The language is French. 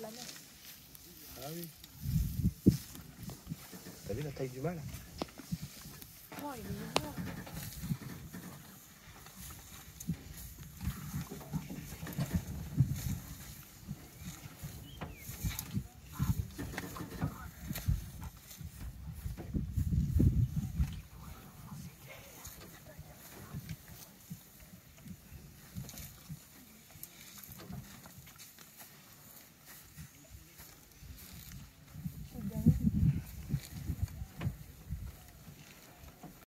Ah oui. T'as vu la taille du mâle?